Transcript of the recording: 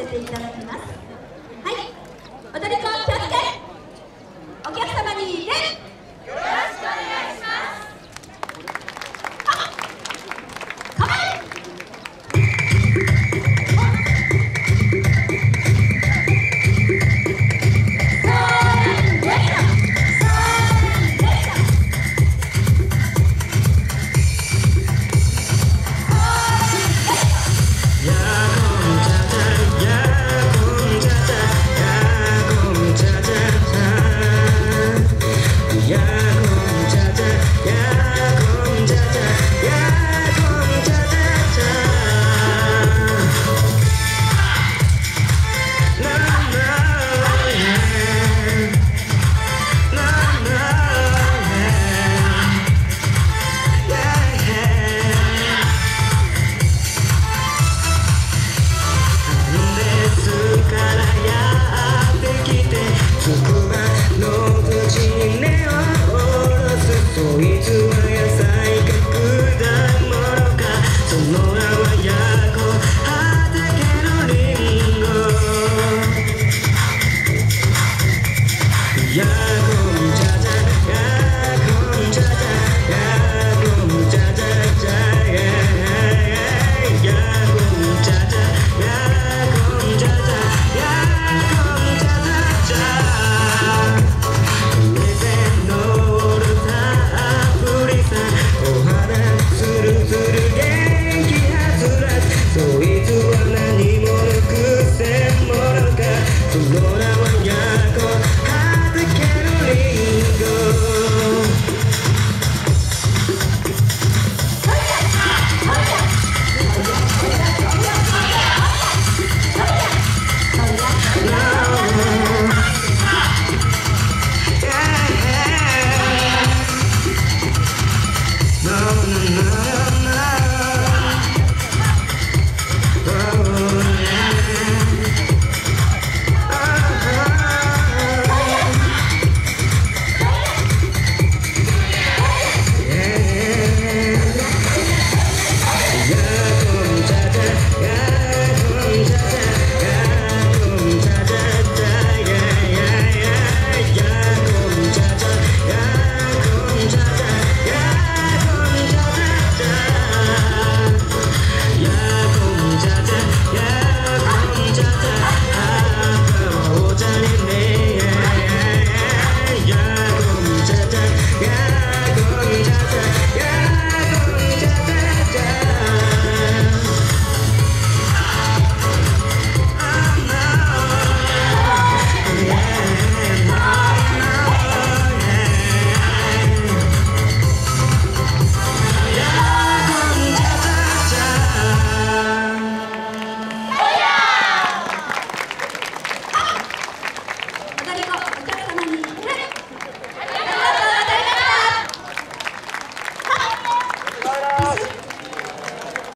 せていただきます。